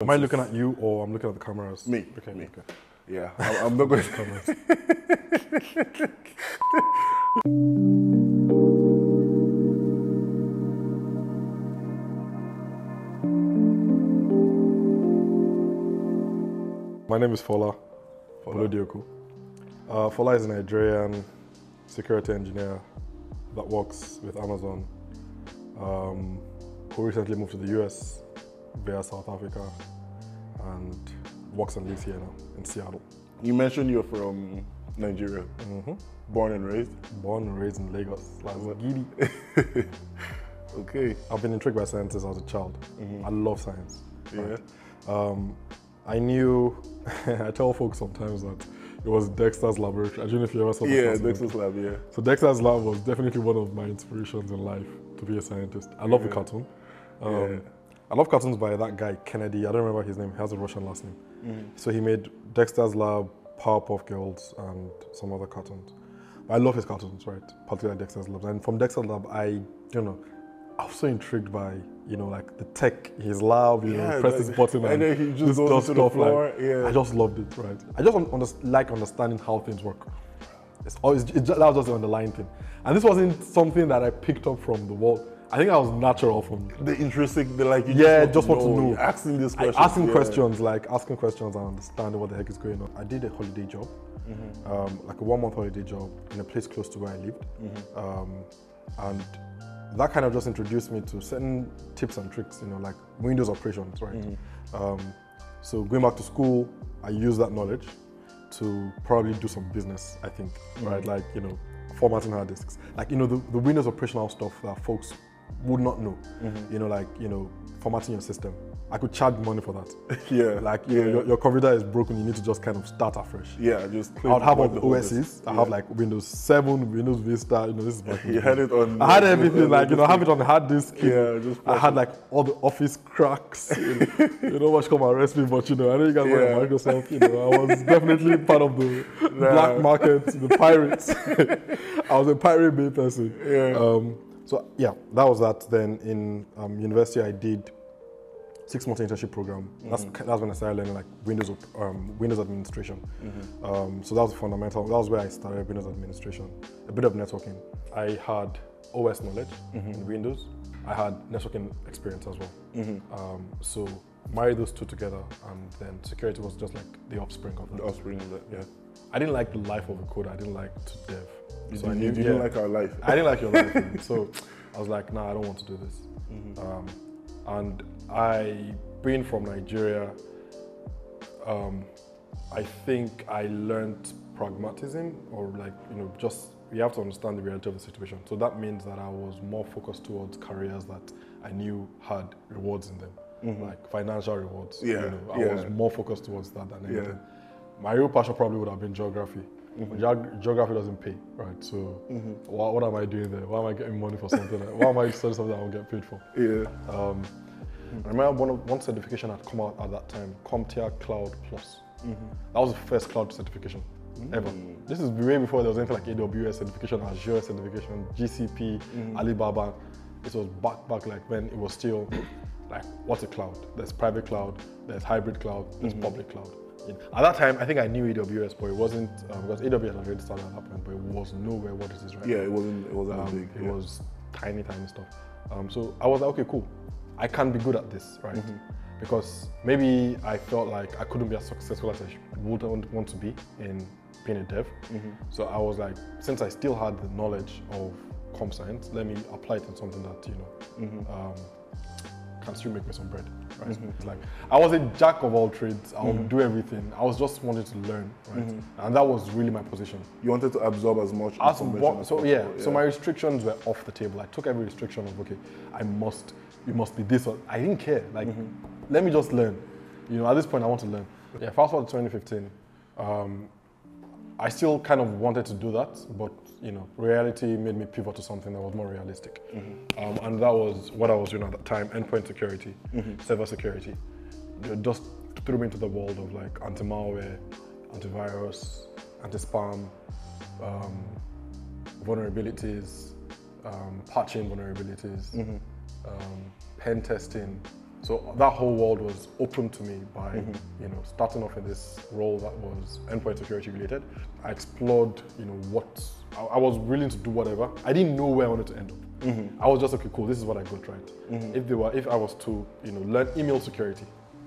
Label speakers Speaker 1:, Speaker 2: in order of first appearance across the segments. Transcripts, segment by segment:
Speaker 1: Am I looking at you or I'm looking at the cameras?
Speaker 2: Me.
Speaker 1: Okay.
Speaker 2: Me.
Speaker 1: Okay.
Speaker 2: Yeah, I'm, I'm not going to.
Speaker 1: Cameras. My name is Fola. Fola Bolodeoku. Uh, Fola is a Nigerian security engineer that works with Amazon, um, who recently moved to the US via South Africa and works and lives here now in Seattle.
Speaker 2: You mentioned you're from Nigeria,
Speaker 1: hmm
Speaker 2: born and raised.
Speaker 1: Born and raised in Lagos, like Giddy.
Speaker 2: Okay.
Speaker 1: I've been intrigued by science since I was a child. I love science.
Speaker 2: Yeah.
Speaker 1: Um, I knew, I tell folks sometimes that it was Dexter's laboratory. I don't know if you ever saw that
Speaker 2: Yeah. Dexter's Lab. Yeah.
Speaker 1: So Dexter's Lab was definitely one of my inspirations in life to be a scientist. I love the cartoon. Um,
Speaker 2: Yeah.
Speaker 1: I love cartoons by that guy Genndy. I don't remember his name. He has a Russian last name.
Speaker 2: Mm-hmm.
Speaker 1: So he made Dexter's Lab, Powerpuff Girls, and some other cartoons. I love his cartoons, right? Particularly Dexter's Lab. And from Dexter's Lab, I, you know, I was so intrigued by, you know, like the tech, his lab, you know, press this button
Speaker 2: and then he just goes
Speaker 1: does stuff, like-
Speaker 2: yeah.
Speaker 1: I just loved it, right? I just un- under- like understanding how things work. It's always, it, just- that was just the underlying thing. And this wasn't something that I picked up from the wall. I think I was natural for me.
Speaker 2: The interesting, the like.
Speaker 1: Yeah,
Speaker 2: just,
Speaker 1: want to know.
Speaker 2: Asking this
Speaker 1: I,
Speaker 2: question.
Speaker 1: asking
Speaker 2: yeah.
Speaker 1: questions, like asking questions and understanding what the heck is going on. I did a holiday job,
Speaker 2: Mm-hmm.
Speaker 1: um, like a one month holiday job in a place close to where I lived.
Speaker 2: Mm-hmm.
Speaker 1: Um, and that kind of just introduced me to certain tips and tricks, you know, like Windows operations, right?
Speaker 2: Mm-hmm.
Speaker 1: Um, so going back to school, I used that knowledge to probably do some business, I think, right?
Speaker 2: Mm-hmm.
Speaker 1: Like, you know, formatting hard disks. Like, you know, the, the Windows operational stuff that folks would not know.
Speaker 2: Mm-hmm.
Speaker 1: You know, like, you know, formatting your system. I could charge money for that.
Speaker 2: Yeah.
Speaker 1: Like, you know, your, your computer is broken, you need to just kind of start afresh.
Speaker 2: yeah, just.
Speaker 1: I would have all the OSs. I
Speaker 2: Yeah.
Speaker 1: have like Windows 7, Windows Vista, you know, this is in
Speaker 2: You had it on.
Speaker 1: I had everything, like, you know, I have it on hard disk.
Speaker 2: Yeah, just
Speaker 1: I had like all the office cracks. You know, you know much come arrest me, but you know, I know you guys
Speaker 2: Yeah.
Speaker 1: at Microsoft. You know, I was definitely part of the black market, the pirates. I was a pirate bay person.
Speaker 2: Yeah.
Speaker 1: Um, so yeah, that was that. Then in um, university, I did six month internship program. That's that's when I started learning like Windows um, Windows administration. Um, so that was fundamental. That was where I started Windows administration. A bit of networking. I had OS knowledge in Windows. I had networking experience as well. Um, so marry those two together, and then security was just like the offspring of
Speaker 2: The
Speaker 1: that.
Speaker 2: offspring of that. Yeah.
Speaker 1: I didn't like the life of a coder. I didn't like to dev.
Speaker 2: You,
Speaker 1: So I
Speaker 2: did,
Speaker 1: knew-
Speaker 2: you didn't
Speaker 1: yeah.
Speaker 2: like our life.
Speaker 1: I didn't like your life. so I was like, nah, I don't want to do this. Um, and I, being from Nigeria, um, I think I learned pragmatism or like, you know, just you have to understand the reality of the situation. So that means that I was more focused towards careers that I knew had rewards in them, like financial rewards.
Speaker 2: Yeah,
Speaker 1: You know, I
Speaker 2: yeah.
Speaker 1: was more focused towards that than
Speaker 2: Yeah.
Speaker 1: My real passion probably would have been geography. Mm-hmm. Geog- geography doesn't pay, right? So mm-hmm. what, what am I doing there? Why am I getting money for something? that- why am I studying something I won't get paid for?
Speaker 2: Yeah.
Speaker 1: Um, I remember one, one certification had come out at that time, CompTIA Cloud Plus. Mm-hmm. That was the first cloud certification ever. Mm. This is way before there was anything like AWS certification, Azure certification, GCP, Alibaba. This was back back like when it was still like what's a cloud? There's private cloud, there's hybrid cloud, there's public cloud. At that time, I think I knew AWS, but it wasn't um, because AWS had already started at that point, but it was nowhere what it is right now.
Speaker 2: Yeah, it wasn't. It wasn't
Speaker 1: Um,
Speaker 2: big.
Speaker 1: it
Speaker 2: yeah.
Speaker 1: was tiny, tiny stuff. Um, so I was like, okay, cool. I can be good at this, right?
Speaker 2: Mm-hmm.
Speaker 1: Because maybe I felt like I couldn't be as successful as I would want want to be in being a dev.
Speaker 2: Mm-hmm.
Speaker 1: So I was like, since I still had the knowledge of comp science, let me apply it in something that you know
Speaker 2: Mm-hmm.
Speaker 1: um, can still make me some bread. Right? Mm-hmm. It's like I was a jack of all trades. I would mm-hmm. do everything. I was just wanting to learn, right? Mm-hmm. And that was really my position.
Speaker 2: You wanted to absorb as much
Speaker 1: As
Speaker 2: as
Speaker 1: so
Speaker 2: possible,
Speaker 1: yeah, so my restrictions were off the table. I took every restriction of okay, I must, you must be this or I didn't care. Like, let me just learn. You know, at this point, I want to learn. Yeah, fast forward to 2015. Um, I still kind of wanted to do that, but you know, reality made me pivot to something that was more realistic, um, and that was what I was doing at that time: endpoint security, server security. They just threw me into the world of like anti-malware, antivirus, anti-spam, um, vulnerabilities, um, patching vulnerabilities, um, pen testing. So that whole world was open to me by, mm-hmm. you know, starting off in this role that was endpoint security related. I explored, you know, what I, I was willing to do whatever. I didn't know where I wanted to end up. Mm-hmm. I was just okay, cool. This is what I got right. Mm-hmm. If they were, if I was to, you know, learn email security,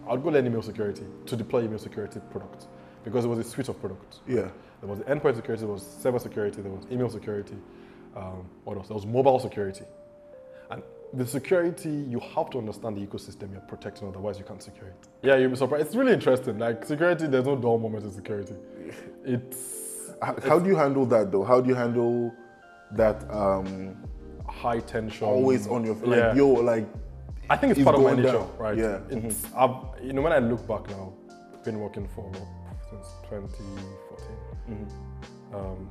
Speaker 1: I'd go learn email security to deploy email security products because it was a suite of products.
Speaker 2: Yeah.
Speaker 1: There was endpoint security, there was server security, there was email security. Um, what else? There was mobile security. And the security, you have to understand the ecosystem you're protecting, otherwise you can't secure it. Yeah, you'll be surprised. It's really interesting. Like security, there's no dull moment in security. It's
Speaker 2: How, how do you handle that though? How do you handle that um,
Speaker 1: high tension.
Speaker 2: always on your like
Speaker 1: Yeah.
Speaker 2: yo like
Speaker 1: I think it's
Speaker 2: It's
Speaker 1: part of my nature,
Speaker 2: down.
Speaker 1: right?
Speaker 2: Yeah.
Speaker 1: It's, I've, you know, when I look back now, I've been working for since 2014.
Speaker 2: Mm-hmm.
Speaker 1: Um,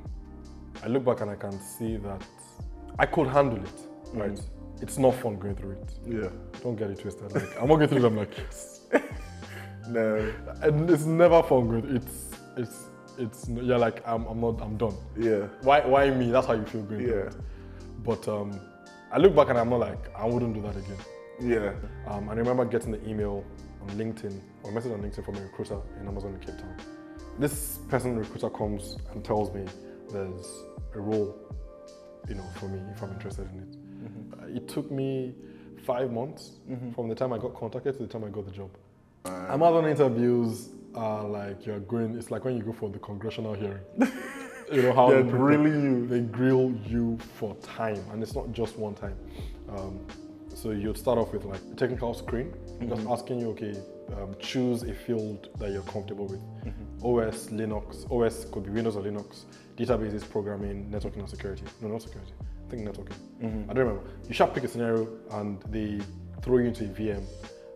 Speaker 1: I look back and I can see that I could handle it,
Speaker 2: Mm-hmm.
Speaker 1: It's not fun going through it.
Speaker 2: yeah
Speaker 1: Don't get it twisted. Like I'm working through it, I'm like, yes.
Speaker 2: no
Speaker 1: And it's never fun going. It's it's it's yeah, like I'm I'm not I'm done.
Speaker 2: yeah
Speaker 1: Why why me? That's how you feel going through
Speaker 2: Yeah.
Speaker 1: it. But um, I look back and I'm not like I wouldn't do that again.
Speaker 2: yeah
Speaker 1: Um, I remember getting the email on LinkedIn or a message on LinkedIn from a recruiter in Amazon in Cape Town. This person recruiter comes and tells me there's a role, you know, for me if I'm interested in it. It took me five months from the time I got contacted to the time I got the job. Amazon interviews are like you're going. It's like when you go for the congressional hearing. you know how they
Speaker 2: grilling you.
Speaker 1: They grill you for time, and it's not just one time. Um, so you'd start off with like a technical screen, just asking you, okay, um, choose a field that you're comfortable with. OS, Linux, OS could be Windows or Linux, databases, programming, networking, and security. No, not security. I think networking. I don't remember. You shall pick a scenario, and they throw you into a VM,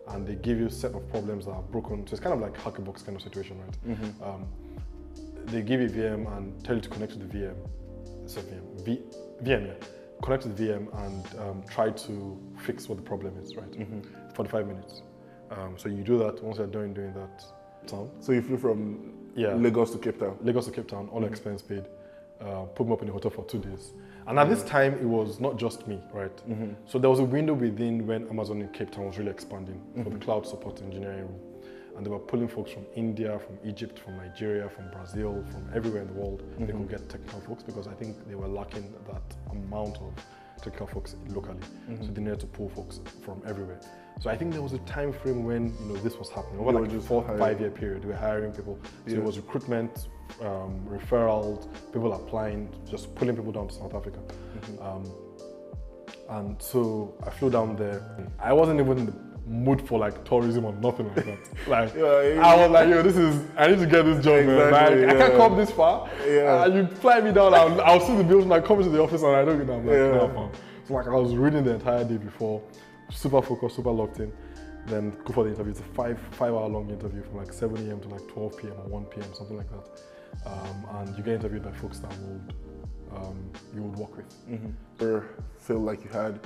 Speaker 1: and they give you a set of problems that are broken. So it's kind of like Hack The Box kind of situation, right? Um, they give you a VM and tell you to connect to the VM. It's a VM. V, VM, yeah. Connect to the VM and um, try to fix what the problem is, right? 45 minutes. Um, so you do that. Once you're done doing that, town,
Speaker 2: so you flew from
Speaker 1: Yeah.
Speaker 2: Lagos to Cape Town
Speaker 1: Lagos to Cape Town, all expense paid. Uh, put me up in a hotel for two days. And at this time, it was not just me, right? So there was a window within when Amazon in Cape Town was really expanding for the cloud support engineering role. And they were pulling folks from India, from Egypt, from Nigeria, from Brazil, from everywhere in the world. They could get technical folks because I think they were lacking that amount of technical folks locally. So they needed to pull folks from everywhere. So I think there was a time frame when you know this was happening over
Speaker 2: They
Speaker 1: like a four
Speaker 2: hiring.
Speaker 1: five year period. We were hiring people. So
Speaker 2: Yeah.
Speaker 1: it was recruitment, um, referrals, people applying, just pulling people down to South Africa. Um, and so I flew down there. I wasn't even in the mood for like tourism or nothing like that. Like
Speaker 2: Yeah, yeah.
Speaker 1: I was like, yo, this is I need to get this job, man.
Speaker 2: Exactly,
Speaker 1: Like, I can't
Speaker 2: yeah.
Speaker 1: come this far.
Speaker 2: Yeah.
Speaker 1: Uh, you fly me down. I'll, I'll see the building. I come into the office and I don't get. I'm like,
Speaker 2: Yeah.
Speaker 1: fam. So like I was reading the entire day before, super focused, super locked in. Then go for the interview. It's a five five hour long interview from like 7 a.m. to like 12 p.m. or 1 p.m. something like that. Um, and you get interviewed by folks that would um, you would work with.
Speaker 2: Ever feel like you had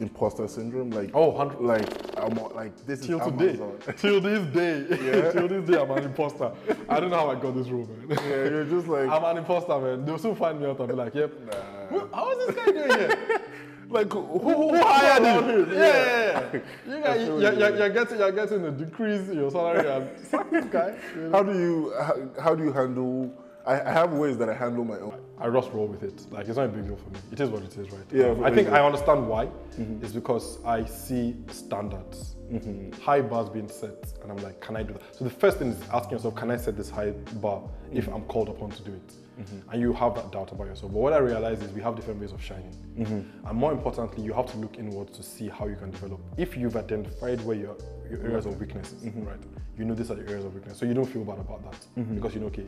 Speaker 2: imposter syndrome like
Speaker 1: Oh, 100
Speaker 2: like I'm like this
Speaker 1: till
Speaker 2: is
Speaker 1: today,
Speaker 2: Amazon.
Speaker 1: till this day,
Speaker 2: Yeah.
Speaker 1: till this day, I'm an imposter. I don't know how I got this role, man.
Speaker 2: yeah you're just like
Speaker 1: I'm an imposter, man. They'll soon find me out and be like, yep.
Speaker 2: nah.
Speaker 1: "Who- How is this guy doing here?
Speaker 2: Like who,
Speaker 1: Who, who hired him? Yeah, yeah, yeah. you guys, you're,
Speaker 2: you.
Speaker 1: you're, you're getting, you're getting a decrease in your salary and sack this guy. you know?
Speaker 2: how do you how, how do you handle I, I have ways that I handle my own
Speaker 1: I just roll with it. Like it's not a big deal for me. It is what it is, right?
Speaker 2: Yeah,
Speaker 1: Um, I think. I understand why. Mm-hmm. It's because I see standards, mm-hmm. high bars being set, and I'm like, can I do that? So the first thing is asking yourself, can I set this high bar if mm-hmm. I'm called upon to do it? Mm-hmm. And you have that doubt about yourself. But what I realize is we have different ways of shining, mm-hmm. and more importantly, you have to look inward to see how you can develop. If you've identified where your your areas of weaknesses, mm-hmm. right? You know these are the areas of weakness, so you don't feel bad about that because you know, okay,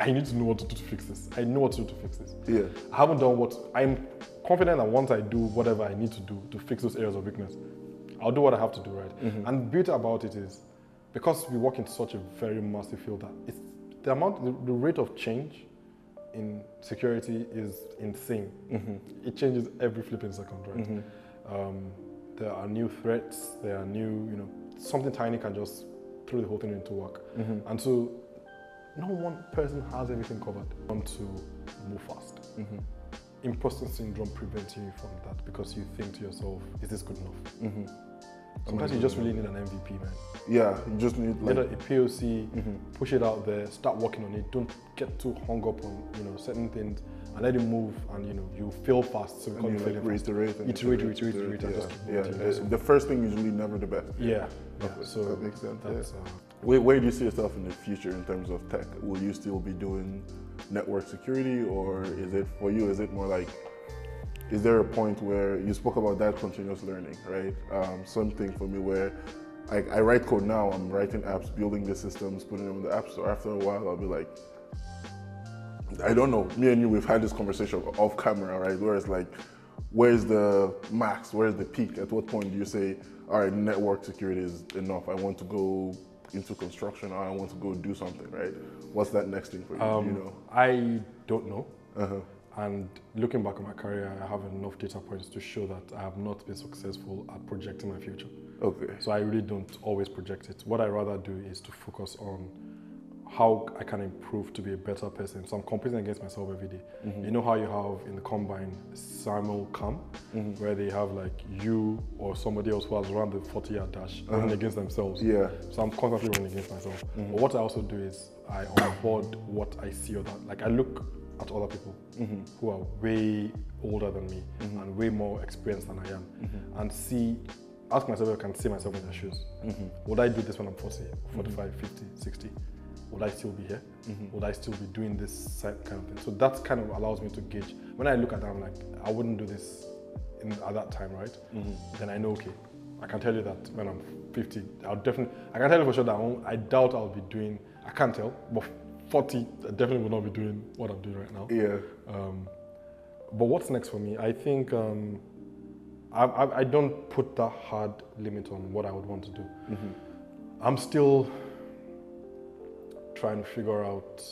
Speaker 1: I need to know what to do to fix this. I know what to do to fix this.
Speaker 2: yeah
Speaker 1: I haven't done what I'm confident that once I do whatever I need to do to fix those areas of weakness, I'll do what I have to do, right? And the beauty about it is because we work in such a very massive field that it's the amount, the, the rate of change in security is insane. Mm-hmm. It changes every flipping second, right? Mm-hmm. Um, there are new threats, there are new, you know, something tiny can just throw the whole thing into work. Mm-hmm. And so no one person has everything covered. Want to move fast. Imposter syndrome prevents you from that because you think to yourself, "Is this good enough?" Sometimes you just really need an MVP, man.
Speaker 2: Yeah, you just need like
Speaker 1: a, a POC, push it out there, start working on it. Don't get too hung up on you know certain things and let it move. And you know you fail fast, so become
Speaker 2: you like reiterate and
Speaker 1: Iterate, iterate, iterate, and
Speaker 2: yeah.
Speaker 1: just
Speaker 2: yeah.
Speaker 1: you so-
Speaker 2: The first thing is usually never the best.
Speaker 1: Yeah, yeah.
Speaker 2: Okay,
Speaker 1: So
Speaker 2: that makes sense, yeah.
Speaker 1: Uh,
Speaker 2: Where, where do you see yourself in the future in terms of tech? Will you still be doing network security, or is it for you? Is it more like, is there a point where you spoke about that continuous learning, right? Um, something for me where I, I write code now. I'm writing apps, building the systems, putting them in the app store. After a while, I'll be like, I don't know. Me and you, we've had this conversation off camera, right? Where it's like, where's the max? Where's the peak? At what point do you say, all right, network security is enough. I want to go into construction or I want to go do something, right? What's that next thing for you?
Speaker 1: um,
Speaker 2: you know?
Speaker 1: I don't know.
Speaker 2: Uh-huh.
Speaker 1: And looking back on my career, I have enough data points to show that I have not been successful at projecting my future.
Speaker 2: Okay.
Speaker 1: So I really don't always project it. What I rather do is to focus on how I can improve to be a better person. So I'm competing against myself every day. Mm-hmm. You know how you have in the combine simul cam, mm-hmm. where they have like you or somebody else who has run the 40 yard dash uh-huh. running against themselves.
Speaker 2: Yeah.
Speaker 1: So I'm constantly running against myself. Mm-hmm. But what I also do is I onboard what I see other like I look at other people mm-hmm. who are way older than me mm-hmm. and way more experienced than I am mm-hmm. and see ask myself if I can see myself in their shoes. Would I do this when I'm 40, 45, 50, 60? Would I still be here? Would I still be doing this kind of thing? So that kind of allows me to gauge. When I look at that, I'm like, I wouldn't do this in, at that time, right? Then I know, okay, I can tell you that when I'm 50, I'll definitely, I can tell you for sure that I, won't, I doubt I'll be doing, I can't tell, but 40, I definitely would not be doing what I'm doing right now.
Speaker 2: Yeah.
Speaker 1: Um, but what's next for me? I think um, I, I, I don't put that hard limit on what I would want to do. I'm still trying to figure out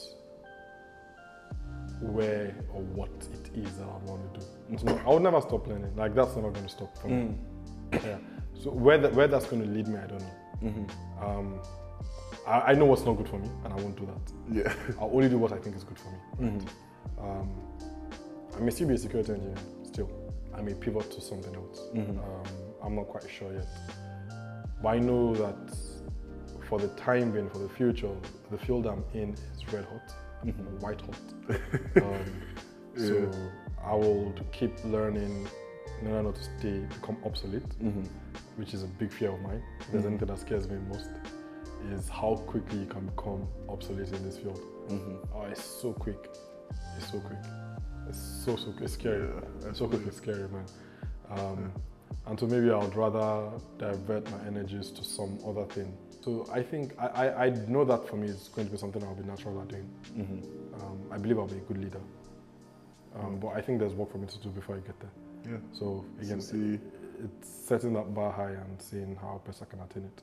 Speaker 1: where or what it is that I want to do. Not- I would never stop learning. Like that's never going to stop for me. Yeah. So where that, where that's going to lead me, I don't know. Um, I, I know what's not good for me, and I won't do that.
Speaker 2: Yeah.
Speaker 1: I'll only do what I think is good for me. right? Um, I may still be a security engineer, still. I may pivot to something else. Um, I'm not quite sure yet. But I know that for the time being, for the future, the field I'm in is red hot, white hot. um, So I will keep learning in order not to stay, become obsolete, Hmm. which is a big fear of mine. If there's anything that scares me most, is how quickly you can become obsolete in this field. Oh, it's so quick. It's so quick. It's so so it's scary. It's so quick. It's scary, man. Um, And so maybe I would rather divert my energies to some other thing. So I think I, I, I know that for me it's going to be something I'll be natural at doing. Um, I believe I'll be a good leader. Um, but I think there's work for me to do before I get there.
Speaker 2: Yeah.
Speaker 1: So again,
Speaker 2: see,
Speaker 1: it's setting that bar high and seeing how best I can attain it.